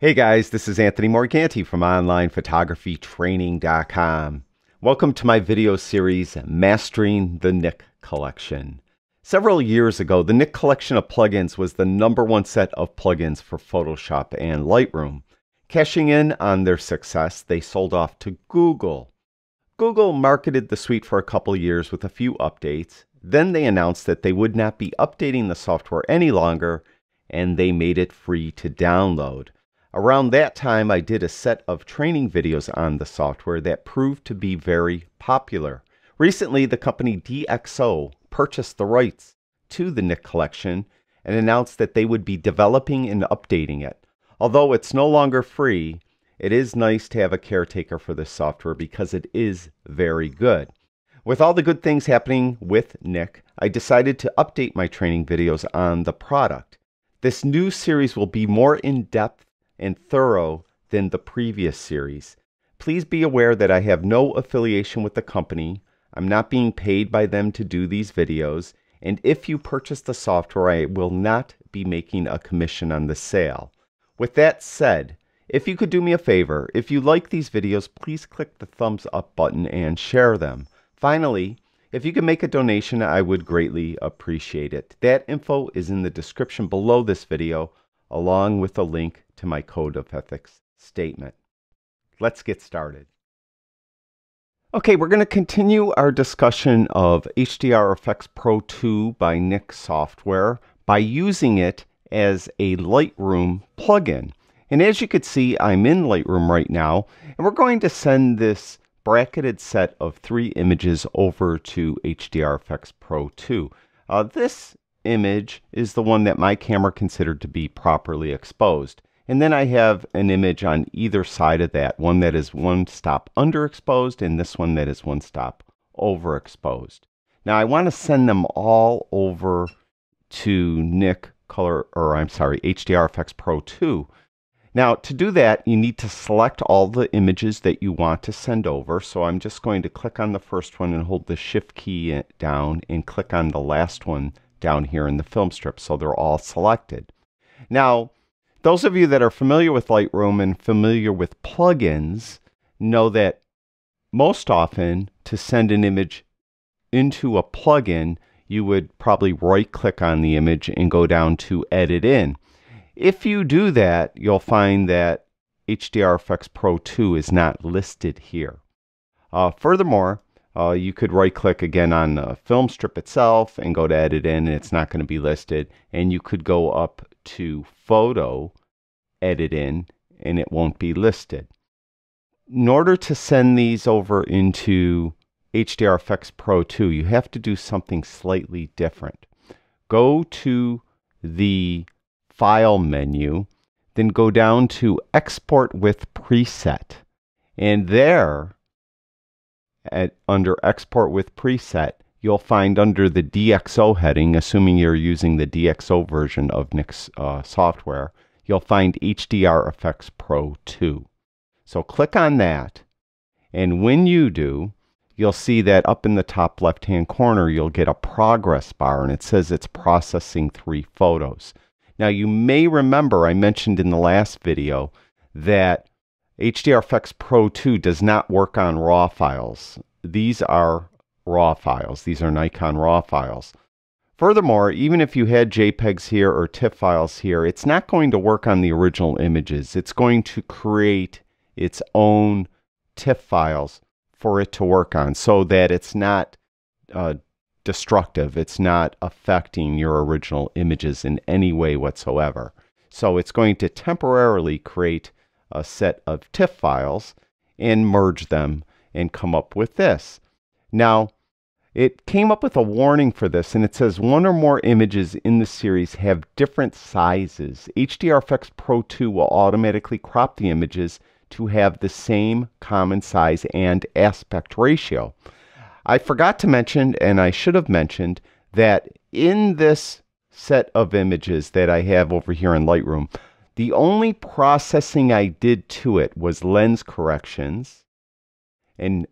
Hey guys, this is Anthony Morganti from OnlinePhotographyTraining.com. Welcome to my video series, Mastering the Nik Collection. Several years ago, the Nik collection of plugins was the number one set of plugins for Photoshop and Lightroom. Cashing in on their success, they sold off to Google. Google marketed the suite for a couple years with a few updates. Then they announced that they would not be updating the software any longer, and they made it free to download. Around that time, I did a set of training videos on the software that proved to be very popular. Recently, the company DxO purchased the rights to the Nik collection and announced that they would be developing and updating it. Although it's no longer free, it is nice to have a caretaker for this software because it is very good. With all the good things happening with Nik, I decided to update my training videos on the product. This new series will be more in depth and thorough than the previous series. Please be aware that I have no affiliation with the company. I'm not being paid by them to do these videos. And if you purchase the software, I will not be making a commission on the sale. With that said, if you could do me a favor, if you like these videos, please click the thumbs up button and share them. Finally, if you could make a donation, I would greatly appreciate it. That info is in the description below this video, along with a link to my Code of Ethics statement. Let's get started. Okay, we're going to continue our discussion of HDR Efex Pro 2 by Nik Software by using it as a Lightroom plugin. And as you can see, I'm in Lightroom right now, and we're going to send this bracketed set of three images over to HDR Efex Pro 2. Uh, this image is the one that my camera considered to be properly exposed. And then I have an image on either side of that, one that is one stop underexposed and this one that is one stop overexposed. Now I want to send them all over to Nik Color, or I'm sorry, HDR Pro 2. Now to do that, you need to select all the images that you want to send over. So I'm just going to click on the first one and hold the shift key uh, down and click on the last one down here in the film strip. So they're all selected. Now, those of you that are familiar with Lightroom and familiar with plugins know that most often to send an image into a plugin, you would probably right click on the image and go down to edit in. If you do that, you'll find that HDR Efex Pro 2 is not listed here. Uh, furthermore, uh, you could right click again on the film strip itself and go to edit in and it's not going to be listed. And you could go up to photo, edit in, and it won't be listed. In order to send these over into HDR Efex Pro 2, you have to do something slightly different. Go to the File menu, then go down to Export with Preset. And there, at, under Export with Preset, you'll find under the DxO heading, assuming you're using the DxO version of Nik's uh, software, you'll find HDR Efex Pro 2. So click on that, and when you do, you'll see that up in the top left-hand corner, you'll get a progress bar, and it says it's processing three photos. Now, you may remember I mentioned in the last video that HDR Efex Pro 2 does not work on RAW files. These are RAW files. These are Nikon RAW files. Furthermore, even if you had JPEGs here or TIFF files here, it's not going to work on the original images. It's going to create its own TIFF files for it to work on so that it's not uh, destructive. It's not affecting your original images in any way whatsoever. So it's going to temporarily create a set of TIFF files and merge them and come up with this. Now, it came up with a warning for this, and it says one or more images in the series have different sizes. HDR Efex Pro 2 will automatically crop the images to have the same common size and aspect ratio. I forgot to mention, and I should have mentioned, that in this set of images that I have over here in Lightroom, the only processing I did to it was lens corrections and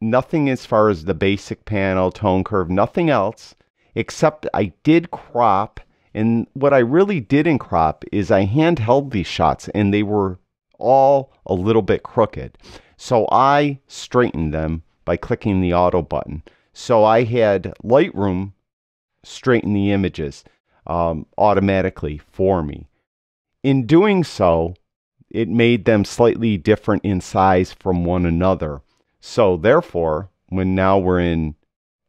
nothing as far as the basic panel, tone curve, nothing else, except I did crop And what I really did in crop is I handheld these shots and they were all a little bit crooked. So I straightened them by clicking the auto button. So I had Lightroom straighten the images um, automatically for me. In doing so, it made them slightly different in size from one another. So therefore, when now we're in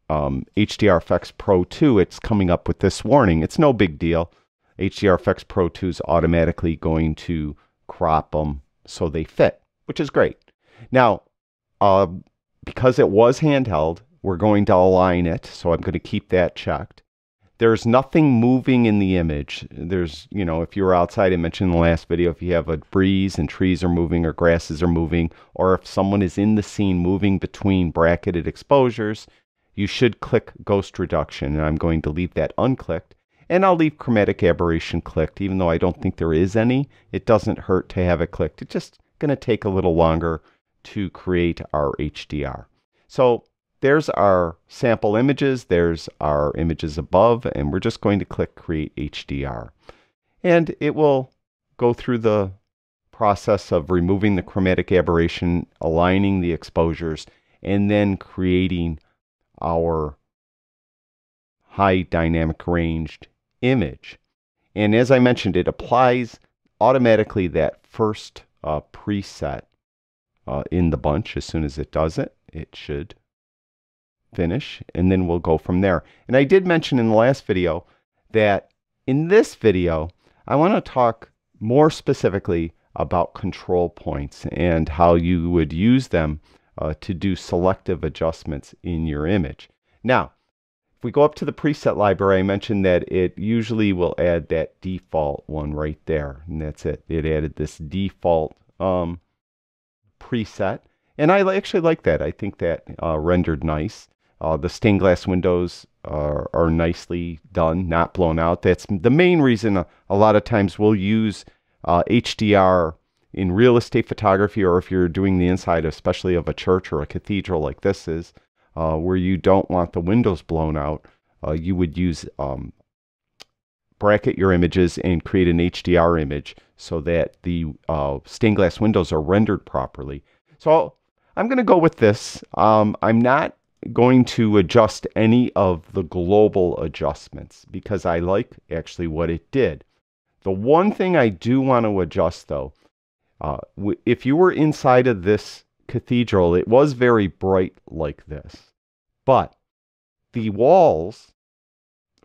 um, HDR Pro 2, it's coming up with this warning. It's no big deal. HDR Efex Pro 2 is automatically going to crop them so they fit, which is great. Now, uh, because it was handheld, we're going to align it, so I'm going to keep that checked. There's nothing moving in the image. There's, you know, if you were outside, I mentioned in the last video, if you have a breeze and trees are moving or grasses are moving, or if someone is in the scene moving between bracketed exposures, you should click ghost reduction. And I'm going to leave that unclicked. And I'll leave chromatic aberration clicked, even though I don't think there is any. It doesn't hurt to have it clicked. It's just going to take a little longer to create our HDR. So there's our sample images, there's our images above, and we're just going to click Create HDR. And it will go through the process of removing the chromatic aberration, aligning the exposures, and then creating our high dynamic ranged image. And as I mentioned, it applies automatically that first uh, preset uh, in the bunch as soon as it does it. It should finish, and then we'll go from there. And I did mention in the last video that in this video, I want to talk more specifically about control points and how you would use them uh, to do selective adjustments in your image. Now, if we go up to the preset library, I mentioned that it usually will add that default one right there. And that's it. It added this default um, preset. And I actually like that. I think that uh, rendered nice. Uh, the stained glass windows are, are, nicely done, not blown out. That's the main reason a, a lot of times we'll use uh, HDR in real estate photography or if you're doing the inside, especially of a church or a cathedral like this is, uh, where you don't want the windows blown out, uh, you would use um, bracket your images and create an HDR image so that the uh, stained glass windows are rendered properly. So I'm going to go with this. Um, I'm not going to adjust any of the global adjustments because I like actually what it did. The one thing I do want to adjust though, uh, if you were inside of this cathedral, it was very bright like this, but the walls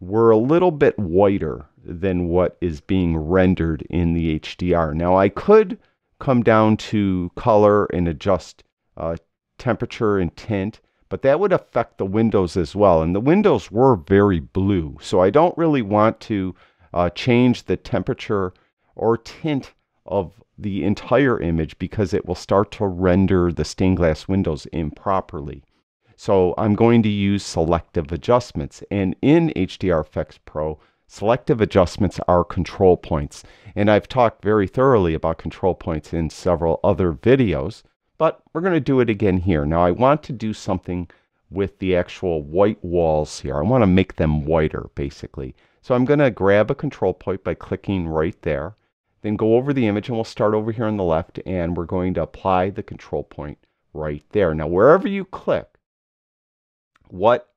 were a little bit whiter than what is being rendered in the HDR. Now I could come down to color and adjust uh, temperature and tint but that would affect the windows as well. And the windows were very blue, so I don't really want to uh, change the temperature or tint of the entire image because it will start to render the stained glass windows improperly. So I'm going to use selective adjustments. And in HDR Efex Pro, selective adjustments are control points. And I've talked very thoroughly about control points in several other videos but we're going to do it again here. Now I want to do something with the actual white walls here. I want to make them whiter basically. So I'm going to grab a control point by clicking right there, then go over the image and we'll start over here on the left and we're going to apply the control point right there. Now wherever you click, what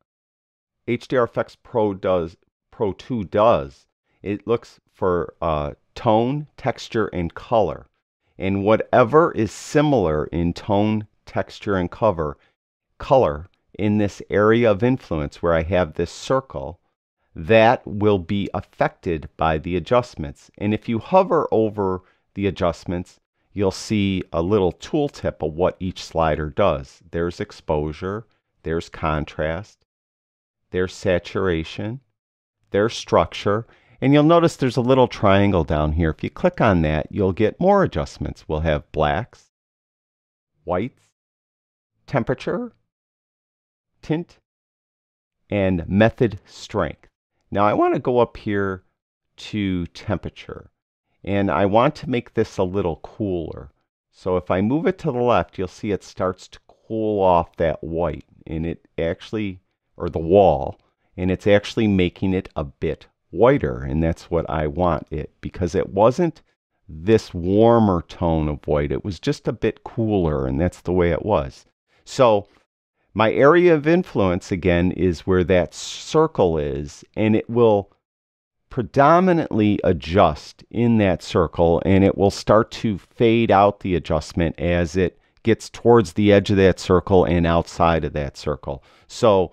HDR Efex Pro does, Pro 2 does, it looks for uh, tone, texture, and color and whatever is similar in tone, texture, and cover, color in this area of influence where I have this circle, that will be affected by the adjustments. And if you hover over the adjustments, you'll see a little tooltip of what each slider does. There's exposure, there's contrast, there's saturation, there's structure, and you'll notice there's a little triangle down here. If you click on that, you'll get more adjustments. We'll have blacks, whites, temperature, tint, and method strength. Now I want to go up here to temperature. And I want to make this a little cooler. So if I move it to the left, you'll see it starts to cool off that white. And it actually, or the wall, and it's actually making it a bit whiter, and that's what I want it because it wasn't this warmer tone of white. It was just a bit cooler, and that's the way it was. So my area of influence again is where that circle is, and it will predominantly adjust in that circle, and it will start to fade out the adjustment as it gets towards the edge of that circle and outside of that circle. So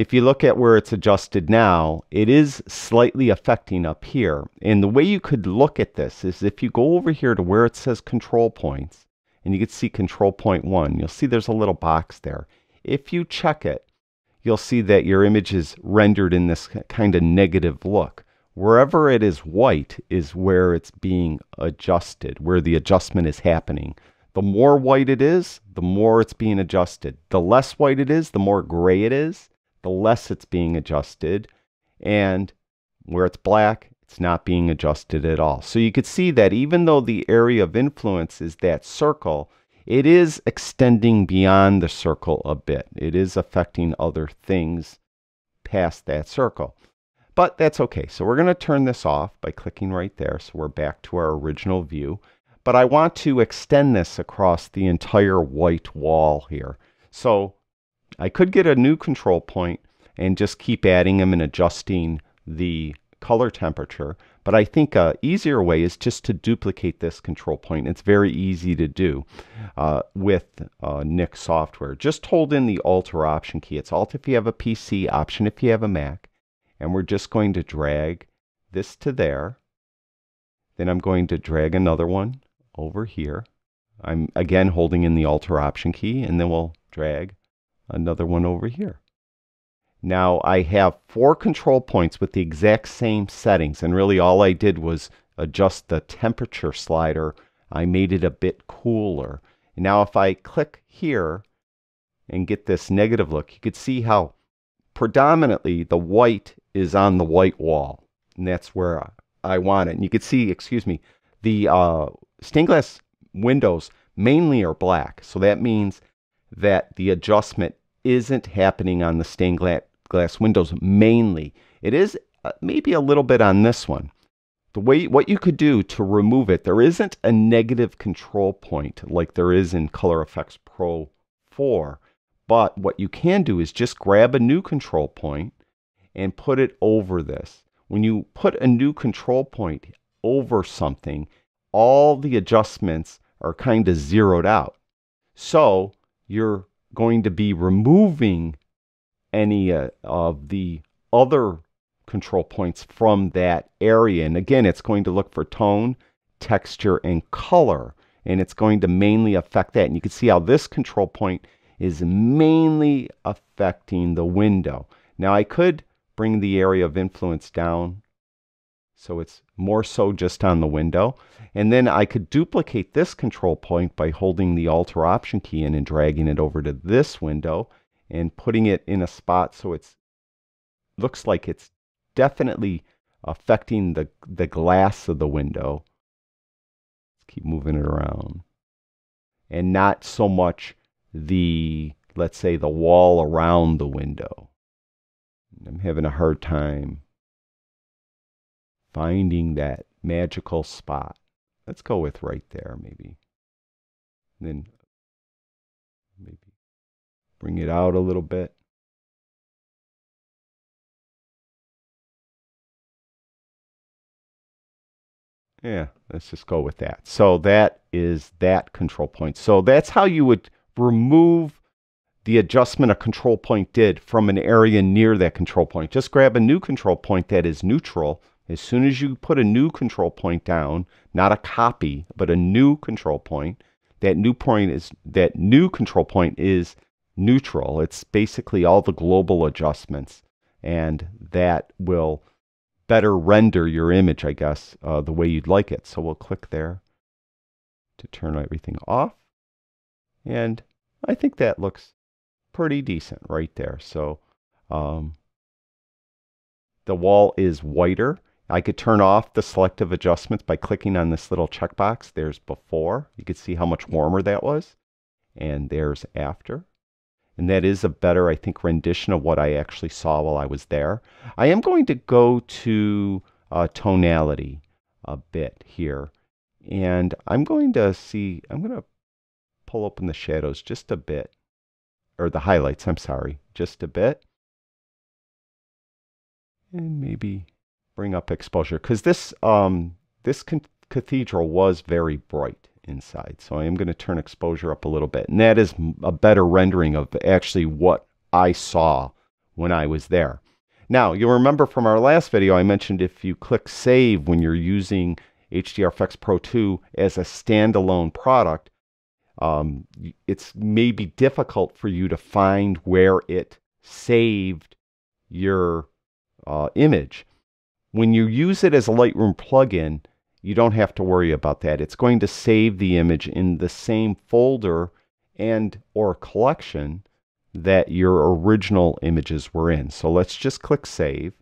if you look at where it's adjusted now, it is slightly affecting up here. And the way you could look at this is if you go over here to where it says control points, and you can see control point one, you'll see there's a little box there. If you check it, you'll see that your image is rendered in this kind of negative look. Wherever it is white is where it's being adjusted, where the adjustment is happening. The more white it is, the more it's being adjusted. The less white it is, the more gray it is the less it's being adjusted. And where it's black, it's not being adjusted at all. So you could see that even though the area of influence is that circle, it is extending beyond the circle a bit. It is affecting other things past that circle. But that's okay. So we're going to turn this off by clicking right there. So we're back to our original view. But I want to extend this across the entire white wall here. So I could get a new control point and just keep adding them and adjusting the color temperature. But I think a easier way is just to duplicate this control point. It's very easy to do uh, with uh, Nik software. Just hold in the Alt or Option key. It's Alt if you have a PC, Option if you have a Mac. And we're just going to drag this to there. Then I'm going to drag another one over here. I'm again holding in the Alt or Option key, and then we'll drag another one over here. Now I have four control points with the exact same settings and really all I did was adjust the temperature slider. I made it a bit cooler. Now if I click here and get this negative look, you can see how predominantly the white is on the white wall. And that's where I want it. And you can see, excuse me, the uh, stained glass windows mainly are black. So that means that the adjustment isn't happening on the stained glass windows mainly. It is uh, maybe a little bit on this one. The way what you could do to remove it, there isn't a negative control point like there is in Color Efex Pro 4. But what you can do is just grab a new control point and put it over this. When you put a new control point over something, all the adjustments are kind of zeroed out. So you're going to be removing any uh, of the other control points from that area. And again, it's going to look for tone, texture, and color. And it's going to mainly affect that. And you can see how this control point is mainly affecting the window. Now I could bring the area of influence down so it's more so just on the window. And then I could duplicate this control point by holding the Alt or Option key in and dragging it over to this window and putting it in a spot so it looks like it's definitely affecting the, the glass of the window. Let's keep moving it around. And not so much the, let's say, the wall around the window. I'm having a hard time finding that magical spot. Let's go with right there, maybe. And then maybe bring it out a little bit. Yeah, let's just go with that. So that is that control point. So that's how you would remove the adjustment a control point did from an area near that control point. Just grab a new control point that is neutral as soon as you put a new control point down, not a copy, but a new control point, that new point is that new control point is neutral. It's basically all the global adjustments, and that will better render your image, I guess, uh, the way you'd like it. So we'll click there to turn everything off. And I think that looks pretty decent right there. So um, the wall is whiter. I could turn off the selective adjustments by clicking on this little checkbox. There's before. You can see how much warmer that was. And there's after. and that is a better, I think, rendition of what I actually saw while I was there. I am going to go to uh, tonality a bit here, and I'm going to see, I'm going to pull open the shadows just a bit, or the highlights, I'm sorry, just a bit. And maybe bring up exposure, because this, um, this cathedral was very bright inside. So I am going to turn exposure up a little bit. And that is a better rendering of actually what I saw when I was there. Now, you'll remember from our last video, I mentioned if you click Save when you're using HDR Pro 2 as a standalone product, um, it's maybe difficult for you to find where it saved your uh, image. When you use it as a Lightroom plugin, you don't have to worry about that. It's going to save the image in the same folder and or collection that your original images were in. So let's just click save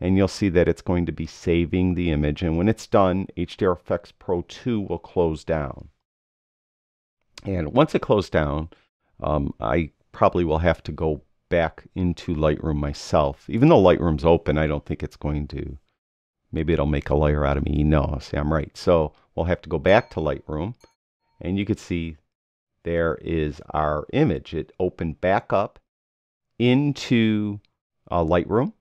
and you'll see that it's going to be saving the image and when it's done HDR Efex Pro 2 will close down. And once it closed down um, I probably will have to go back into Lightroom myself. Even though Lightroom's open I don't think it's going to Maybe it'll make a layer out of me. No, see, I'm right. So we'll have to go back to Lightroom. And you can see there is our image. It opened back up into uh, Lightroom.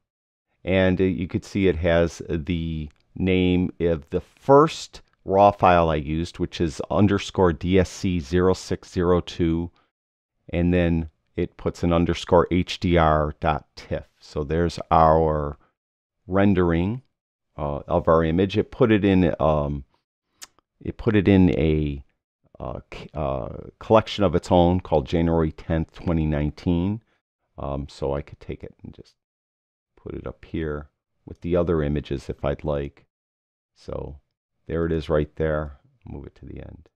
And uh, you could see it has the name of the first raw file I used, which is underscore DSC 0602. And then it puts an underscore HDR.tiff. So there's our rendering uh, of our image. It put it in um, it put it in a uh, uh, collection of its own called January 10th, 2019. Um, so I could take it and just put it up here with the other images if I'd like. So there it is right there. Move it to the end.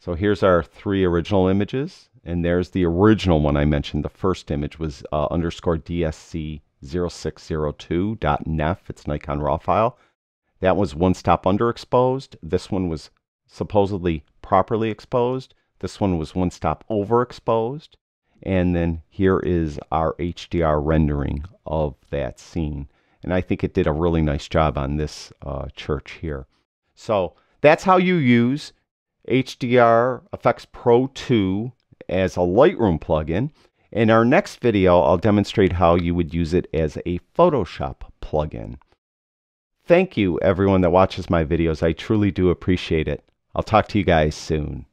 So here's our three original images, and there's the original one I mentioned. The first image was uh, underscore DSC 0602.nef. It's Nikon RAW file. That was one stop underexposed. This one was supposedly properly exposed. This one was one stop overexposed. And then here is our HDR rendering of that scene. And I think it did a really nice job on this uh, church here. So that's how you use HDR Efex Pro 2 as a Lightroom plugin. In our next video, I'll demonstrate how you would use it as a Photoshop plugin. Thank you, everyone that watches my videos. I truly do appreciate it. I'll talk to you guys soon.